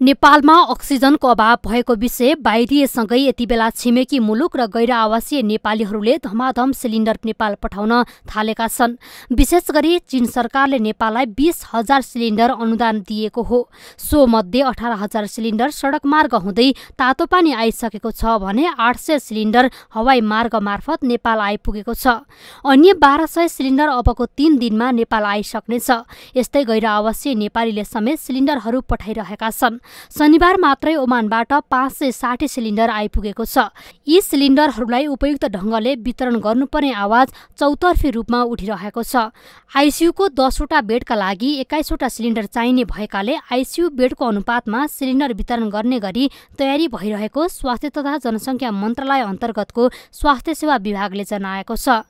नेपालमा अक्सिजनको अभाव भएको विषय बाहिरिएसँगै यति बेला छिमेकी मुलुक र गैर आवासीय नेपालीहरूले धमाधम सिलिन्डर नेपाल पठाउन थालेका छन्। विशेष गरी चीन सरकारले नेपाललाई बीस हजार सिलिन्डर अनुदान दिएको हो। सो मध्ये अठार हजार सिलिन्डर सडक मार्ग हुँदै तातोपानी आइसकेको छ भने आठ सय सिलिन्डर हवाई मार्ग मार्फत नेपाल आइपुगेको छ। अन्य बाह्र सय सिलिन्डर अबको तीन दिनमा नेपाल आइसक्नेछ। यस्तै गैर आवासीय नेपालीले समेत सिलिन्डरहरू पठाइरहेका छन्। शनिबार मात्रै ओमानबाट पाँच सय साठी सिलिन्डर आइपुगेको छ। यी सिलिन्डरहरूलाई उपयुक्त ढङ्गले वितरण गर्नुपर्ने आवाज चौतर्फी रूपमा उठिरहेको छ। आइसियुको दसवटा बेडका लागि एक्काइसवटा सिलिन्डर चाहिने भएकाले आइसियु बेडको अनुपातमा सिलिन्डर वितरण गर्ने गरी तयारी भइरहेको स्वास्थ्य तथा जनसङ्ख्या मन्त्रालय अन्तर्गतको स्वास्थ्य सेवा विभागले जनाएको छ।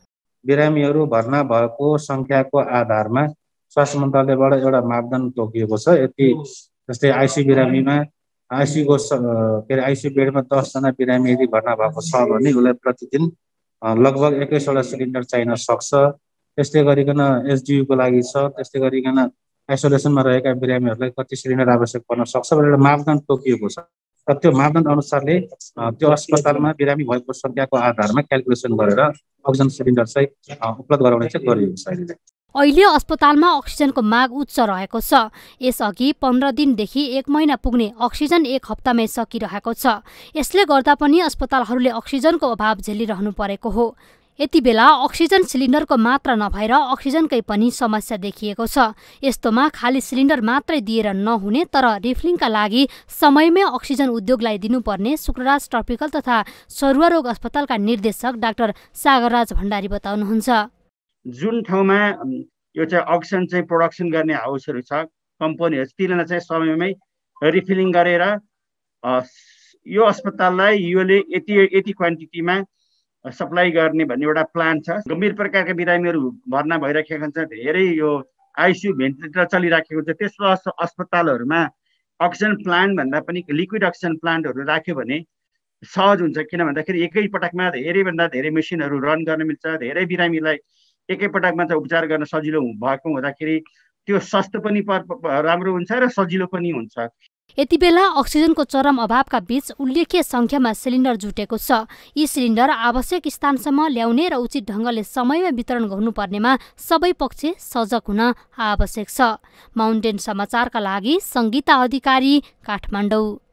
बिरामीहरू भर्ना भएको सङ्ख्याको आधारमा स्वास्थ्य मन्त्रालयबाट एउटा मापदण्ड तोकिएको छ। यति जस्तै आइसियु बिरामीमा आइसियुको के अरे आइसियु बेडमा दसजना बिरामी यदि भर्ना भएको छ भने उसलाई प्रतिदिन लगभग एक्काइसवटा सिलिन्डर चाहिन सक्छ। त्यस्तै गरिकन एसडियुको लागि छ। त्यस्तै गरिकन आइसोलेसनमा रहेका बिरामीहरूलाई कति सिलिन्डर आवश्यक पर्न सक्छ भनेर एउटा मापदण्ड तोकिएको छ। र त्यो मापदण्ड अनुसारले त्यो अस्पतालमा बिरामी भएको सङ्ख्याको आधारमा क्यालकुलेसन गरेर अक्सिजन सिलिन्डर चाहिँ उपलब्ध गराउने चाहिँ गरिएको छ अहिले। अहिले अस्पतालमा अक्सिजनको माग उच्च रहेको छ। यसअघि पन्ध्र दिनदेखि एक महिना पुग्ने अक्सिजन एक हप्तामै सकिरहेको छ। यसले गर्दा पनि अस्पतालहरूले अक्सिजनको अभाव झेलिरहनु परेको हो। यति बेला अक्सिजन सिलिन्डरको मात्रा नभएर अक्सिजनकै पनि समस्या देखिएको छ। यस्तोमा खाली सिलिन्डर मात्रै दिएर नहुने तर रिफिलिङका लागि समयमै अक्सिजन उद्योगलाई दिनुपर्ने शुक्रराज ट्रपिकल तथा सरुवा रोग अस्पतालका निर्देशक डाक्टर सागरराज भण्डारी बताउनुहुन्छ। जुन ठाउँमा यो चाहिँ अक्सिजन चाहिँ प्रोडक्सन गर्ने हाउसहरू छ कम्पनीहरू तिनीहरूलाई चाहिँ समयमै रिफिलिङ गरेर यो अस्पताललाई योले यति यति क्वान्टिटीमा सप्लाई गर्ने भन्ने एउटा प्लान छ। गम्भीर प्रकारका बिरामीहरू भर्ना भइराखेका छ धेरै यो आइसियु भेन्टिलेटर चलिराखेको छ त्यस्तो अस्पतालहरूमा अक्सिजन प्लान्ट भन्दा पनि लिक्विड अक्सिजन प्लान्टहरू राख्यो भने सहज हुन्छ। किन भन्दाखेरि एकै पटकमा धेरैभन्दा धेरै मेसिनहरू रन गर्न मिल्छ धेरै बिरामीलाई एकैपटकमा चाहिँ उपचार गर्न सजिलो भएको हुँदाखेरि त्यो सस्तो पनि राम्रो हुन्छ र सजिलो पनि हुन्छ। यति बेला अक्सिजनको चरम अभावका बीच उल्लेख्य संख्यामा सिलिन्डर जुटेको छ। यी सिलिन्डर आवश्यक स्थानसम्म ल्याउने र उचित ढङ्गले समयमा वितरण गर्नुपर्नेमा सबै पक्ष सजग हुन आवश्यक छ। माउन्टेन समाचारका लागि सङ्गीता अधिकारी काठमाडौँ।